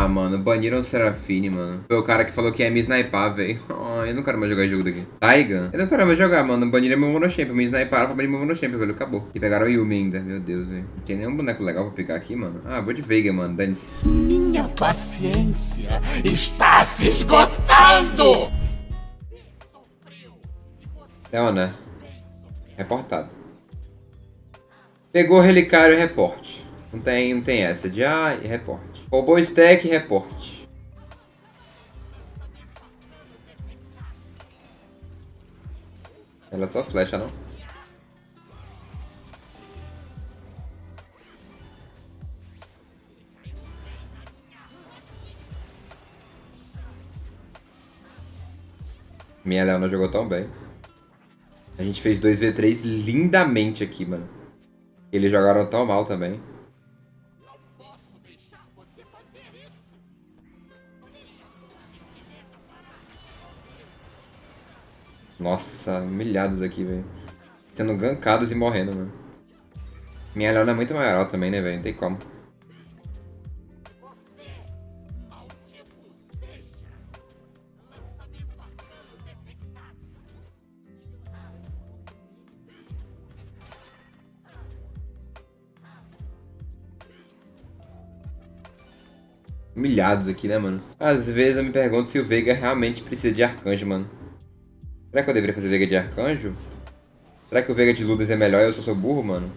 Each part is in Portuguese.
Ah, mano, baniram o Serafine, mano. Foi o cara que falou que ia me snipar, velho. Oh, eu não quero mais jogar esse jogo daqui. Taiga? Eu não quero mais jogar, mano. Baniram meu Monochamp. Me sniparam pra banir meu Monochamp, velho. Acabou. E pegaram o Yumi ainda. Meu Deus, velho. Não tem nenhum boneco legal pra pegar aqui, mano. Ah, vou de Veiga, mano. Dane-se. Minha paciência está se esgotando! É, né? Reportado. Pegou relicário reporte. Não tem, não tem essa de ah, reporte. Roubou stack reporte. Ela é só flecha, não? Minha Leona jogou tão bem. A gente fez 2v3 lindamente aqui, mano. Eles jogaram tão mal também. Nossa, milhados aqui, velho. Sendo gankados e morrendo, mano. Minha Leona é muito maior também, né, velho? Não tem como. Humilhados aqui, né, mano? Às vezes eu me pergunto se o Veiga realmente precisa de arcanjo, mano. Será que eu deveria fazer Veiga de arcanjo? Será que o Veiga de Ludas é melhor e eu só sou burro, mano?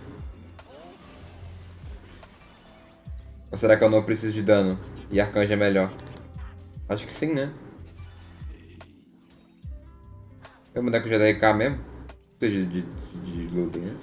Ou será que eu não preciso de dano e arcanjo é melhor? Acho que sim, né? Eu mudar com o Jedi K mesmo? De, de, de, de Luda, né?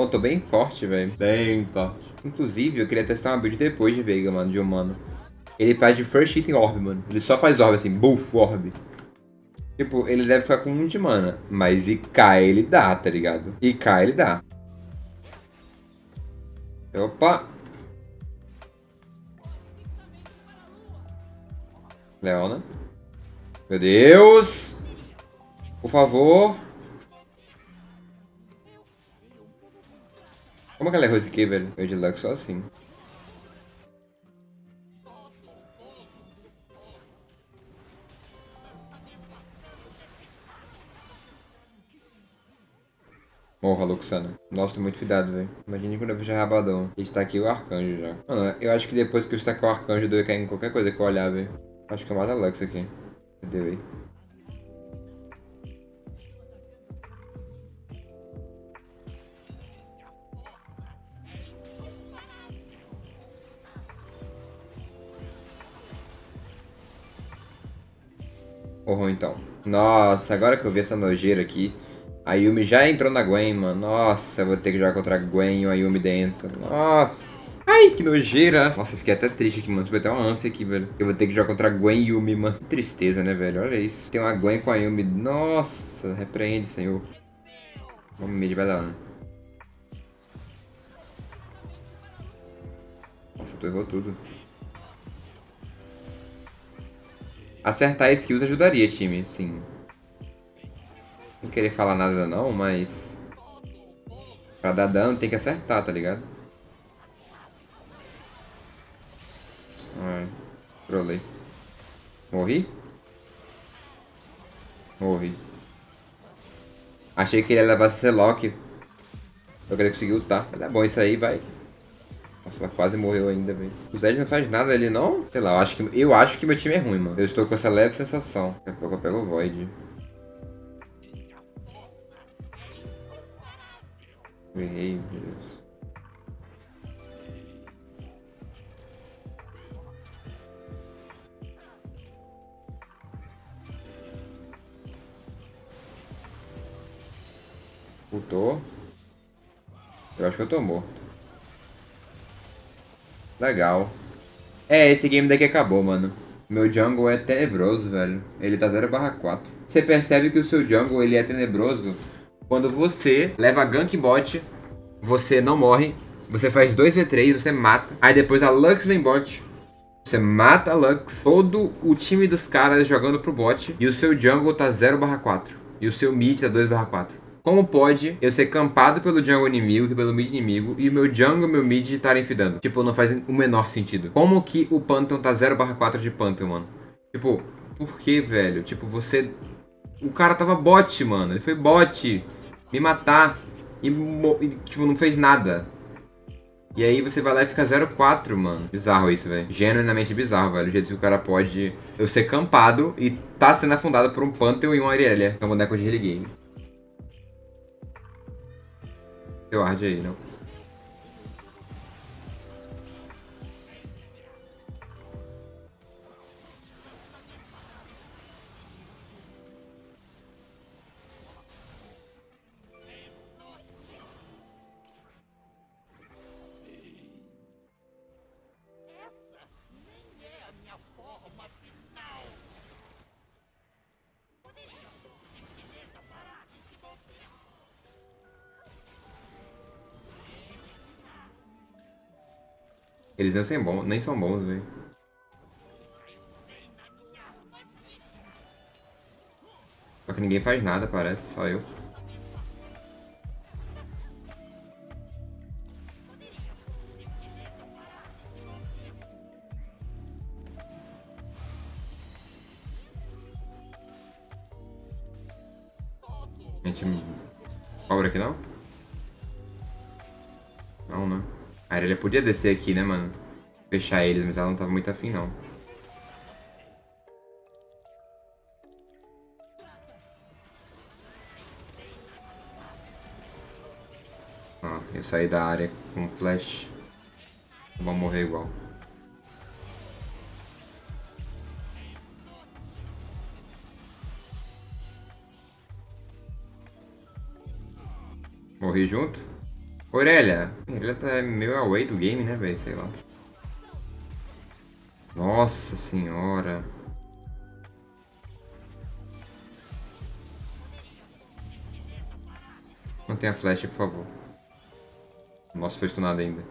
Bom, eu tô bem forte, velho. Bem forte. Inclusive, eu queria testar uma build depois de Veiga, mano, de humano. Ele faz de First Hitting Orb, mano. Ele só faz Orb, assim, buff, Orb. Tipo, ele deve ficar com um de mana. Mas IK ele dá, tá ligado? IK ele dá. Opa! Leona. Meu Deus! Por favor. Como que ela errou esse aqui, velho? Eu de luck só assim. Morra, Luxana. Nossa, tô muito cuidado, velho. Imagine quando eu vejo rabadão. A gente tá aqui o arcanjo já. Mano, eu acho que depois que eu estacar o arcanjo, eu devo cair em qualquer coisa que eu olhar, velho. Acho que eu mato a Lux aqui. Cadê, velho? Então. Nossa, agora que eu vi essa nojeira aqui. A Yumi já entrou na Gwen, mano. Nossa, eu vou ter que jogar contra a Gwen e a Yumi dentro. Nossa. Ai, que nojeira. Nossa, eu fiquei até triste aqui, mano. Tive até uma ânsia aqui, velho. Eu vou ter que jogar contra a Gwen e Yumi, mano. Que tristeza, né, velho? Olha isso. Tem uma Gwen com a Yumi. Nossa, repreende, senhor. Vamos medir, vai lá, né? Nossa, tu errou tudo. Acertar skills ajudaria, time, sim. Não querer falar nada não, mas... Pra dar dano tem que acertar, tá ligado? Ai, trolei. Morri? Morri. Achei que ele ia levar esse lock. Eu queria conseguir ultar. Mas é bom, isso aí vai nossa, ela quase morreu ainda, velho. O Zed não faz nada ali, não? Sei lá, eu acho, que, eu acho que meu time é ruim, mano. Eu estou com essa leve sensação. Daqui a pouco eu pego o Void. Errei, meu Deus. Putou. Eu acho que eu tô morto. Legal. É, esse game daqui acabou, mano. Meu jungle é tenebroso, velho. Ele tá 0 4. Você percebe que o seu jungle ele é tenebroso quando você leva gank bot, você não morre Você faz 2v3, você mata. Aí depois a Lux vem bot. Você mata a Lux. Todo o time dos caras jogando pro bot. E o seu jungle tá 0/4. E o seu mid tá 2/4. Como pode eu ser campado pelo jungle inimigo e pelo mid inimigo e o meu jungle e meu mid estarem fidando? Tipo, não faz o menor sentido. Como que o Pantheon tá 0/4 de Pantheon, mano? Tipo, por que, velho? Tipo, você... O cara tava bot, mano. Ele foi bot. Me matar. E, e tipo, não fez nada. E aí você vai lá e fica 0-4, mano. Bizarro isso, velho. Genuinamente bizarro, velho. O jeito que o cara pode eu ser campado e tá sendo afundado por um Pantheon e uma Arielia, que é um boneco de early game. Seu Ard aí, não? Eles nem são bons, nem são bons, velho. Só que ninguém faz nada, parece, só eu. Podia descer aqui, né, mano? Fechar eles, mas ela não tava muito afim, não. Ó, eu saí da área com flash. Vou morrer igual. Morri junto? Aurélia, ele tá meio away do game, né, velho? Sei lá. Nossa senhora. Mantenha a flecha, por favor. Nossa, foi stunado ainda.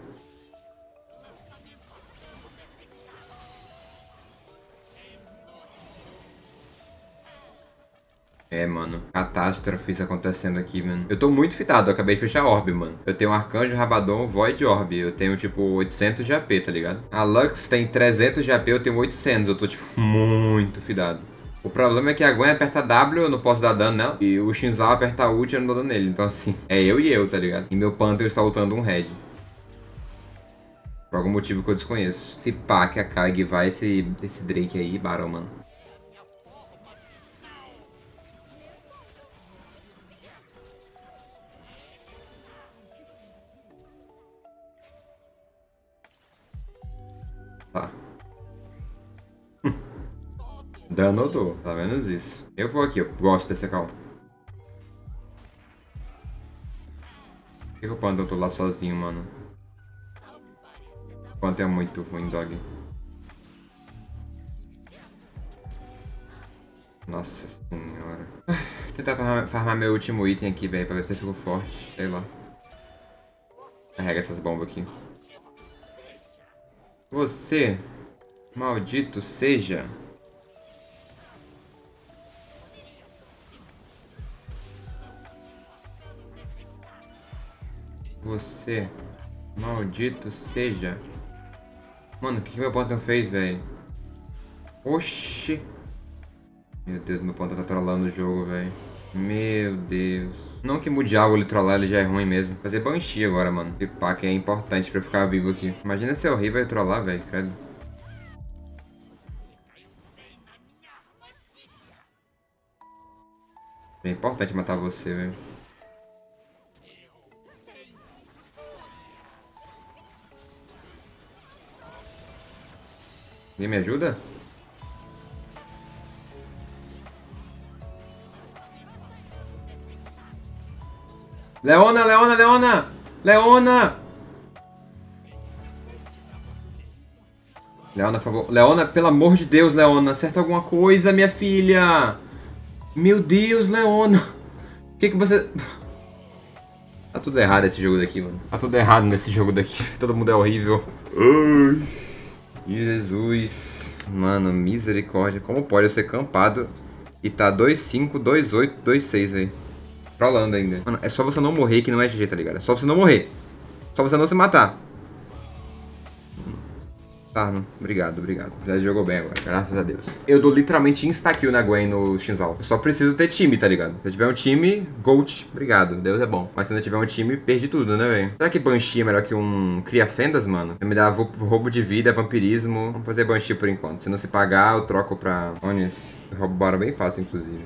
É, mano. Catástrofes acontecendo aqui, mano. Eu tô muito fitado. Eu acabei de fechar Orb, mano. Eu tenho Arcanjo, Rabadon, Void Orb. Eu tenho, tipo, 800 de AP, tá ligado? A Lux tem 300 de AP, eu tenho 800. Eu tô, tipo, muito fidado. O problema é que a Gwen aperta W, eu não posso dar dano nela. E o Shinzao aperta ult, eu não dou dano nele. Então, assim, é eu e eu, tá ligado? E meu Panther está lutando um Red. Por algum motivo que eu desconheço. Se pá, que a Kaig vai esse, esse Drake aí, Barão, mano. Dano eu dou, tá menos isso. Eu vou aqui, eu gosto desse cal. Por que, o Panda eu tô lá sozinho, mano? Quanto é muito ruim, dog. Nossa senhora. Tentar farmar meu último item aqui, velho, pra ver se eu fico forte. Sei lá. Carrega essas bombas aqui. Você, maldito seja. Você, maldito seja. Mano, o que, que meu ponto fez, velho? Oxi. Meu Deus, meu ponto tá trolando o jogo, velho. Meu Deus. Não que mude algo ele trollar, ele já é ruim mesmo. Fazer Banshee agora, mano. E pá, que é importante pra eu ficar vivo aqui. Imagina se é horrível trollar, velho, credo. É importante matar você, velho. Alguém me ajuda? Leona, Leona, Leona! Leona! Leona, por favor. Leona, pelo amor de Deus, Leona. Acerta alguma coisa, minha filha. Meu Deus, Leona. O que que você... Tá tudo errado esse jogo daqui, mano. Tá tudo errado nesse jogo daqui. Todo mundo é horrível. Ai. Jesus. Mano, misericórdia. Como pode eu ser campado e tá 2-5, 2-8, 2-6, velho. Trolando ainda. Mano, é só você não morrer que não é GG, tá ligado? É só você não morrer. Só você não se matar. Tá, não. obrigado, obrigado. Já jogou bem agora, graças a Deus. Eu dou literalmente insta-kill na Gwen no Shinzal. Eu só preciso ter time, tá ligado? Se eu tiver um time, Gold, obrigado, Deus é bom. Mas se não tiver um time, perdi tudo, né, velho? Será que Banshee é melhor que um Cria Fendas, mano? Me dá roubo de vida, vampirismo. Vamos fazer Banshee por enquanto. Se não se pagar, eu troco pra Onias. Roubaram bem fácil, inclusive.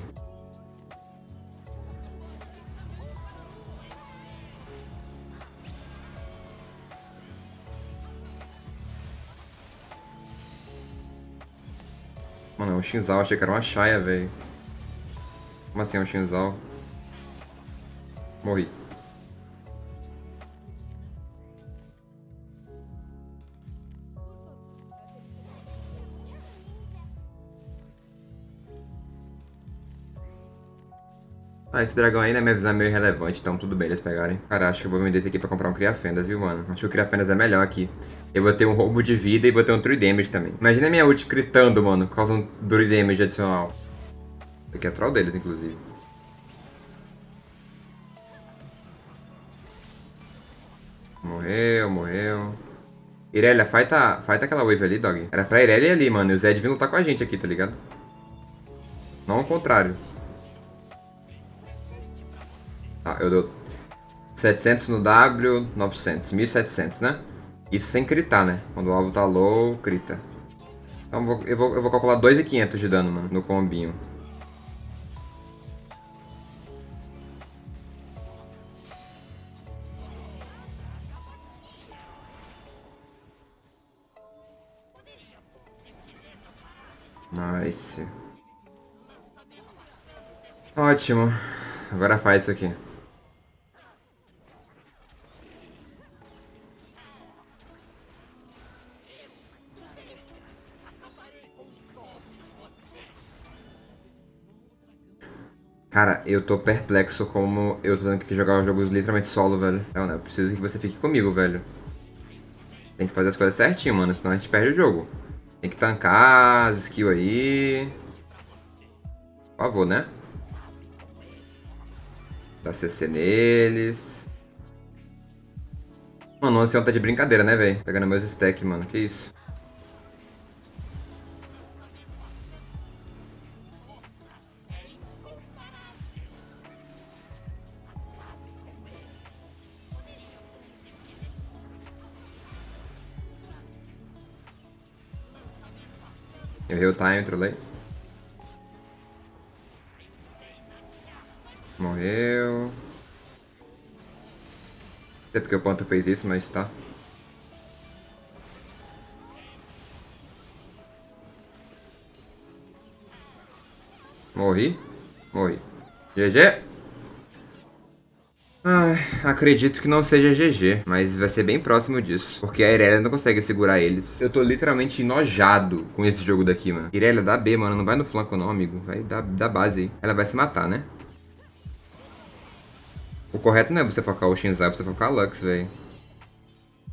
Mano, é um Shinzal, achei que era uma Shaya, velho. Como assim é um Shinzal? Morri. Ah, esse dragão aí, na minha visão, é meio irrelevante, então tudo bem eles pegarem. Cara, acho que eu vou vender esse aqui pra comprar um Criafendas, viu, mano? Acho que o Criafendas é melhor aqui. Eu vou ter um roubo de vida e vou ter um true damage também. Imagina minha ult critando, mano, causando um true damage adicional. Isso aqui é troll deles, inclusive. Morreu, morreu. Irelia, fighta, fighta aquela wave ali, dog. Era pra Irelia ali, mano. E o Zed vindo lutar com a gente aqui, tá ligado? Não ao contrário. Tá, eu dou 700 no W, 900. 1700, né? Isso sem critar, né? Quando o alvo tá low, crita. Então eu vou, eu vou, calcular 2.500 de dano, mano, no combinho. Nice. Ótimo. Agora faz isso aqui. Cara, eu tô perplexo como eu tô tendo que jogar os jogos literalmente solo, velho. Não, não, eu preciso que você fique comigo, velho. Tem que fazer as coisas certinho, mano, senão a gente perde o jogo. Tem que tancar as skills aí. Por favor, né? Dá CC neles. Mano, o ancião tá de brincadeira, né, velho? Pegando meus stacks, mano. Que isso? Eu errei o time, trolei. Morreu. Sei porque o Panto fez isso, mas tá. Morri. Morri. GG. Ai, acredito que não seja GG, mas vai ser bem próximo disso. Porque a Irelia não consegue segurar eles. Eu tô literalmente enojado com esse jogo daqui, mano. Irelia, dá B, mano. Não vai no flanco não, amigo. Vai dar, dar base aí. Ela vai se matar, né? O correto não é você focar o Shinzai, é você focar a Lux, velho.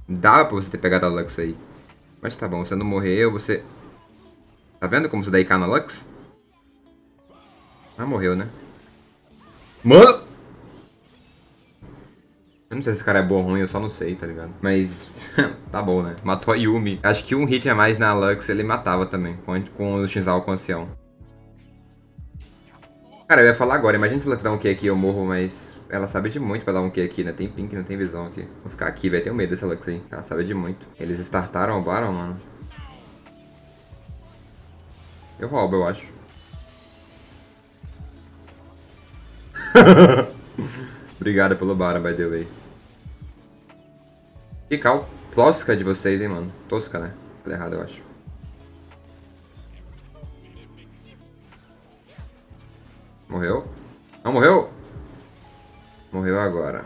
Dá pra você ter pegado a Lux aí. Mas tá bom, você não morreu, você... Tá vendo como você dá IK na Lux? Ah, morreu, né? Mano! Eu não sei se esse cara é bom ou ruim, eu só não sei, tá ligado? Mas tá bom, né? Matou a Yumi. Acho que um hit a mais na Lux ele matava também, com, com o Shinzal com o ancião. Cara, eu ia falar agora, imagina se Lux dá um Q aqui eu morro, mas ela sabe de muito pra dar um Q aqui, né? Tem pink, não tem visão aqui. Vou ficar aqui, velho. Tenho medo dessa Lux aí. Ela sabe de muito. Eles startaram o Baron, mano. Eu roubo, eu acho. Obrigado pelo Baron, by the way. Que cal tosca de vocês, hein, mano. Tosca, né? Falei errado, eu acho. Morreu? Não morreu? Morreu agora.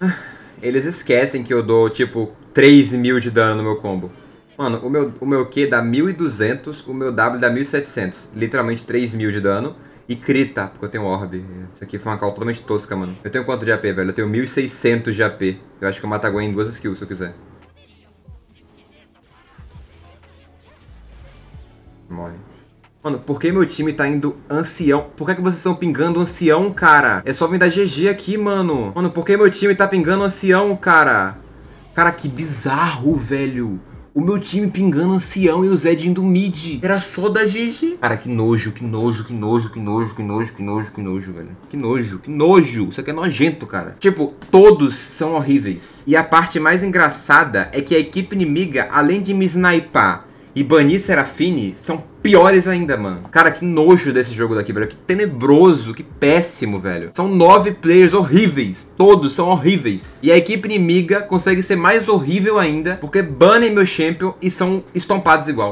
Ah, eles esquecem que eu dou, tipo, 3 mil de dano no meu combo. Mano, o meu, o meu Q dá 1.200, o meu W dá 1.700. Literalmente 3 mil de dano. E crita, porque eu tenho orb. Isso aqui foi uma call totalmente tosca, mano. Eu tenho quanto de AP, velho? Eu tenho 1600 de AP. Eu acho que eu mato a Gwen em duas skills, se eu quiser. Morre. Mano, por que meu time tá indo ancião? Por que, que vocês estão pingando ancião, cara? É só vir dar GG aqui, mano. Mano, por que meu time tá pingando ancião, cara? Cara, que bizarro, velho. O meu time pingando ancião e o Zed indo mid. Era só da GG. Cara, que nojo, que nojo, que nojo, que nojo, que nojo, que nojo, que nojo, velho. Que nojo, que nojo. Isso aqui é nojento, cara. Tipo, todos são horríveis. E a parte mais engraçada é que a equipe inimiga, além de me sniper e banir Serafine são piores ainda, mano. Cara, que nojo desse jogo daqui, velho. Que tenebroso, que péssimo, velho. São nove players horríveis. Todos são horríveis. E a equipe inimiga consegue ser mais horrível ainda, porque banem meu champion e são estompados igual.